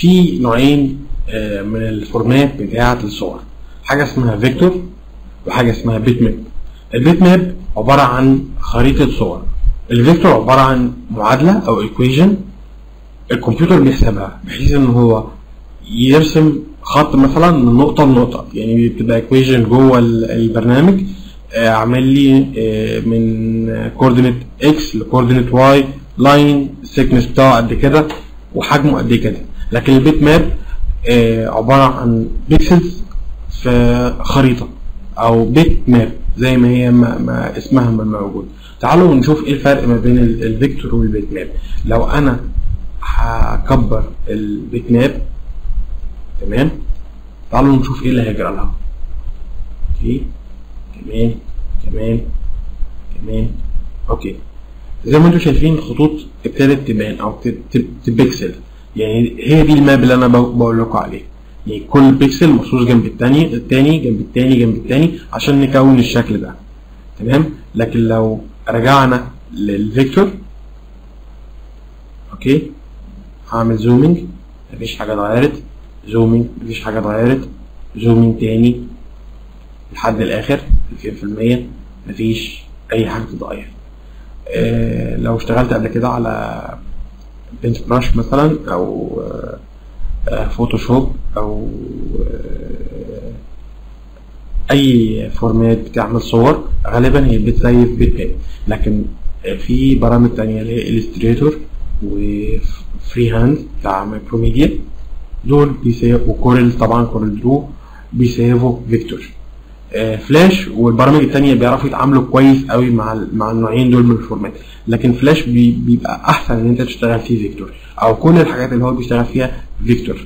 في نوعين آه، من ال format بتاعة الصور. حاجة اسمها vector وحاجة اسمها bitmap ال bitmap عبارة عن خريطة صور. ال vector عبارة عن معادلة أو equation الكمبيوتر بيحسبها بحيث إن هو يرسم خط مثلا من نقطة لنقطة. يعني بتبقى equation جوه ال- البرنامج آه، عامل لي آه، من coordinate X ل coordinate Y line ال thickness بتاعه قد كده وحجمه قد كده. لكن ال bitmap آه، عبارة عن pixels في خريطة أو bitmap زي ما هي ما, ما اسمها ما موجود. تعالوا نشوف إيه الفرق ما بين ال- ال vector وال bitmap. لو أنا هكبر ال bitmap تمام؟ تعالوا نشوف إيه اللي هيجرى لها. okay؟ كمان كمان كمان okay. زي ما أنتم شايفين الخطوط ابتدت تبان أو تبكسل. يعني هي دي ال map اللي أنا بقول لكم عليه. يعني كل بيكسل مرصوص جنب التاني التاني جنب التاني جنب التاني عشان نكون الشكل ده. تمام؟ لكن لو رجعنا لل vector okay؟ هعمل zooming مفيش حاجة اتغيرت. zooming مفيش حاجة اتغيرت. zooming تاني لحد الآخر 20% مفيش أي حاجة تتغير. آه، لو اشتغلت قبل كده على Paintbrush مثلا أو آه، آه، Photoshop أو آه، أي format بتعمل صور غالبا هي بتسيف bitmap لكن آه، في برامج تانية اللي هي Illustrator و FreeHand بتاع Macromedia دول بيسيف و Corel طبعا CorelDRAW بيسيفوا vector آه، فلاش والبرامج التانية بيعرفوا يتعاملوا كويس قوي مع مع النوعين دول من ال formats. لكن فلاش بي- بيبقى أحسن إن أنت تشتغل فيه vector أو كل الحاجات اللي هو بيشتغل فيها vector.